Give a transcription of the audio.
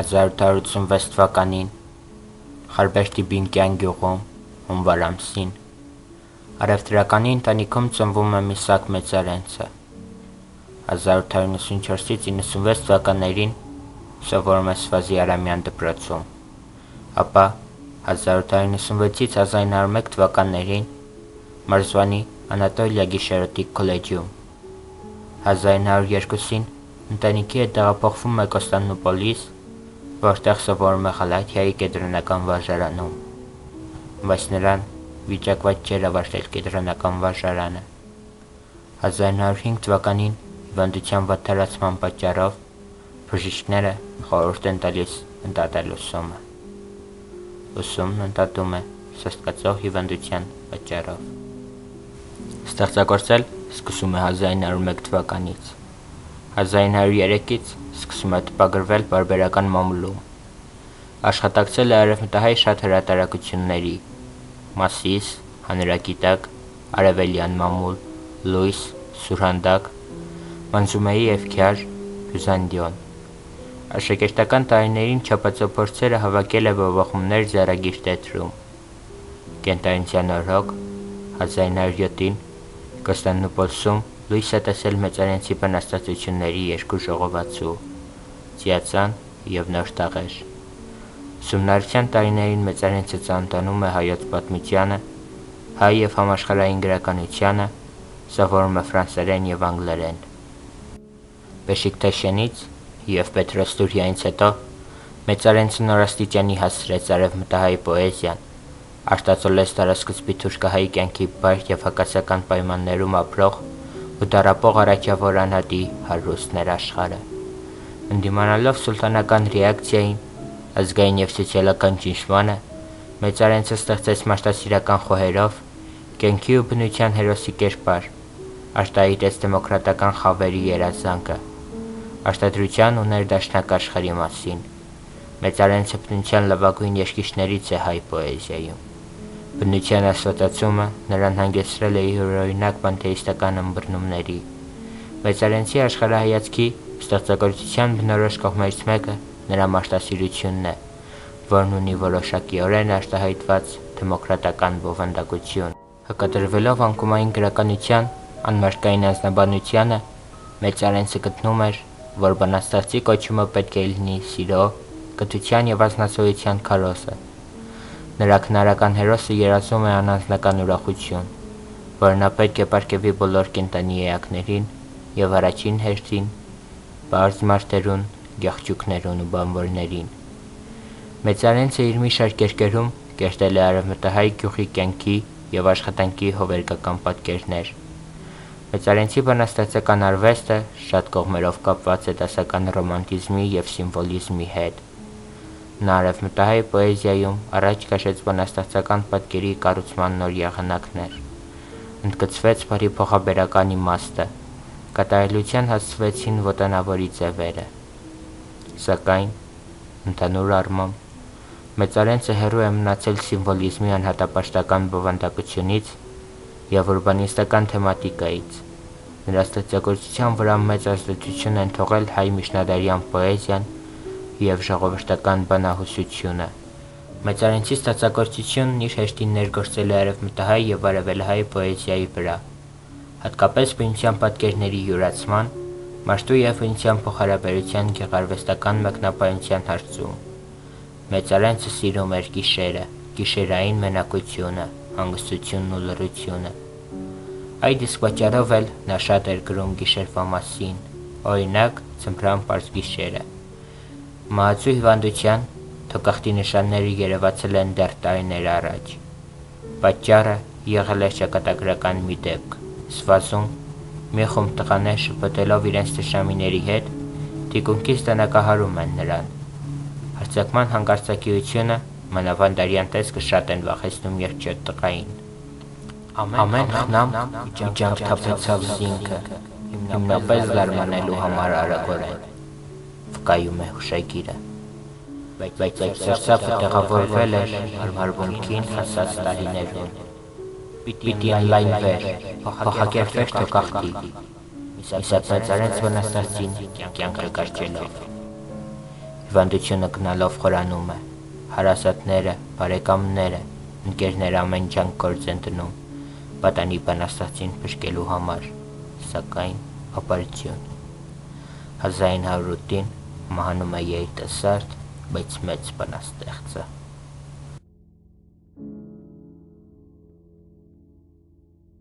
1886 թվականին Խարբեշտի Բինկյան գյուղում հունվար ամսին Արևտրականի ընտանիքում ծնվում է Միսակ Մեծարենցը 1894-ից 96 թվականներին սովորում է Սվազի Արամյան դպրոցում ապա 1896-ից 1901 թվականներին Մարզվանի Անատոլիա Գիշերոտիկ քոլեջում 1902-ին ընտանիքի հետ տեղափոխվում է Կոստանդնուպոլիս, որտեղ սովորում է Ղալաթիայի կենտրոնական վարժարանում, բայց նրան վիճակված չէր ավարտել կենտրոնական վարժարանը։ 1905 թվականին հիվանդության վատթարացման պատճառով բժիշկները խորհուրդ են տալիս ընդատել ուսումը։ Ուսումն ընդատում է սաստկացող հիվանդության պատճառով։ Ստեղծագործել սկսում է 1901 թվականից։ 1903-ից սկսում է տպագրվել բարբերական մամուլում։ Աշխատակցել է արևմտահայ շատ հրատարակությունների՝ Մասիս, Հանրագիտակ, Արևելյան մամուլ, Լույս, Սուրհանդակ, Մանզումեի Էվքյար, Բյուզանդիոն։ Աշակերտական տարիներին չափածոփորձերը հավաքել է բողոքումներ Զարագիր տետրում։ Կենտանության օրոք 1907-ին Կոստանդնուպոլսում լույս է տեսել մեծարենցի բանաստեղծությունների երկու ժողովածու՝ «Ծիածան» և «Նոր տաղեր»։ Ուսումնառության տարիներին մեծարենցը ծանոթանում է հայոց պատմությանը, հայ և համաշխարհային գրականությանը, սովորում է ֆրանսերեն և անգլերեն։ Բեշիկտաշենից և Պետրոստուրիայից հետո մեծարենցը նորաստիճանի հասցրեց արևմտահայ պոեզիան, արտացոլեց տարասկզբի թուրքահայի կյանքի բարդ և հակասական պայմաններում ապրող ու տառապող առաքյավոր անհատի հարուստ ներաշխարհը։ Ընդդիմանալով սուլտանական ռեակցիային, ազգային եւ սոցիալական ճնշմանը, մեծարենցը ստեղծեց մասշտասիրական խոհերով կենքի ու բնության հերոսի կերպար, արտահայտեց դեմոկրատական խավերի երազանքը, արտադրության ու ներդաշնակ աշխարհի մասին։ Մեծարենցը բնության լավագույն երկիշներից է հայ պոեզիայում։ Բնության աստվածացումը նրան հանգեցրել է յուրօրինակ պանթեիստական ըմբռնումների։ Մեծարենցի աշխարհայացքի ստեղծագործության բնորոշ կողմերից մեկը նրա մասշտասիրությունն է, որն ունի որոշակիորեն արտահայտված դեմոկրատական բովանդակություն։ Հակադրվելով անկումային գրականության անմարդկային անձնաբանությանը, Մեծարենցը գտնում էր, որ բանաստեղծի կոչումը պետք է լինի սիրո, կթության եւ ազնասոյության քարոզը։ Նրա քնարական հերոսը երազում է անանձնական ուրախություն, որը նա պետք է պարգևի բոլոր կենտանի էակներին եւ առաջին հերթին բարձ մարտերուն, գեղջուկներուն ու բանվորներին։ Մեծարենցը իր մի շարք երկերում կերտել է արևմտահայ գյուղի կյանքի եւ աշխատանքի հովերգական պատկերներ։ Մեծարենցի բանաստեղծական արվեստը շատ կողմերով կապված է դասական ռոմանտիզմի եւ սիմվոլիզմի հետ Նա արևմտահայ պոեզիայում առաջ քաշեց բանաստեղծական պատկերի կառուցման նոր եղանակներ։ Ընդգծվեց բարի փոխաբերական իմաստը, կատարելության հասցվեցին ոտանավորի ձևերը։ Սակայն ընդհանուր առմամբ մեծարենցը հերո է մնացել սիմվոլիզմի անհատապաշտական բովանդակությունից եւ ուրբանիստական թեմատիկայից։ Նրա ստեղծագործության վրա մեծ ազդեցություն են թողել հայ միջնադարյան պոեզիան և ժողովրդական բանահյուսությունը։ Մեծարենցի ստեղծագործությունն իր հեշտին ներգործել է արևմտահայ և արևելահայ պոեզիայի վրա, հատկապես բնության պատկերների յուրացման, մարդու և բնության փոխհարաբերության գեղարվեստական մեկնաբանության հարցում։ Մեծարենցը սիրում էր գիշերը, գիշերային մենակությունը, հանգստությունն ու լռությունը։ Այդ իսկ պատճառով էլ նա շատ էր գրում գիշերվա մասին, օրինակ «Ձմռան պարզ գիշերը»։ Մահացու հիվանդության թոկախտի նշանները երևացել են դեռ տարիներ առաջ։ Պատճառը եղել է ճակատագրական մի դեպք։ Սվազում մի խումբ տղաներ շփոթելով իրենց թշնամիների հետ թիկունքից տնակահարում են նրան։ Հարձակման հանգարցակիությունը մանավանդարյան տեսքը շատ են վախեցնում երջոտ տղային։ Ամեն խնամ իջանք թափեցավ զինքը, հիմնապես զարմանելու համար արագորեն վկայում է հուշագիրը։ Բայց այդ սրսափը տեղավորվել էր հարմարվունքին հասած տարիներում։ Պիտի անլայնվեր, փոխակերպվեր թոկախտի, իսապնացարենց վնաստացին կյանքը կարճելով։ Հիվանդությունը գնալով խորանում է։ Հարազատները, բարեկամները, ընկերները ամեն ջանք գործ են դնում պատանի բանաստացին փրկելու համար, սակայն ապարություն 1908-ին մահանում է երիտասարդ, բայց մեծ բանաստեղծը։